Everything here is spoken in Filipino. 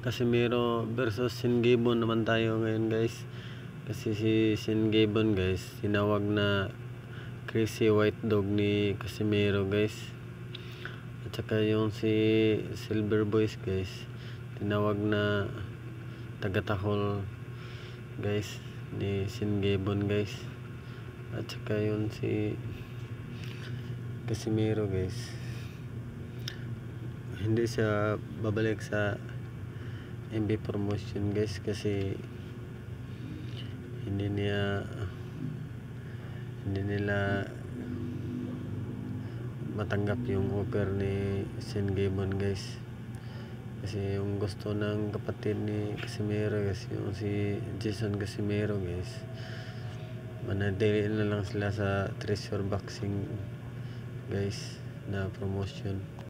Casimiro versus Sin Gibbon naman tayo ngayon guys. Kasi si Sin Gibbon guys, tinawag na crazy white dog ni Casimiro guys. At saka yung si Silver Boys guys, tinawag na tagatahol guys ni Sin Gibbon guys. At saka yung si Casimiro guys. Hindi siya babalik sa MB promotion guys kasi hindi niya hindi nila matanggap yung offer ni Sin Gibbon guys. Kasi yung gusto ng kapatid ni Casimiro guys yung si Jason Casimiro guys manadili na lang sila sa treasure boxing guys na promotion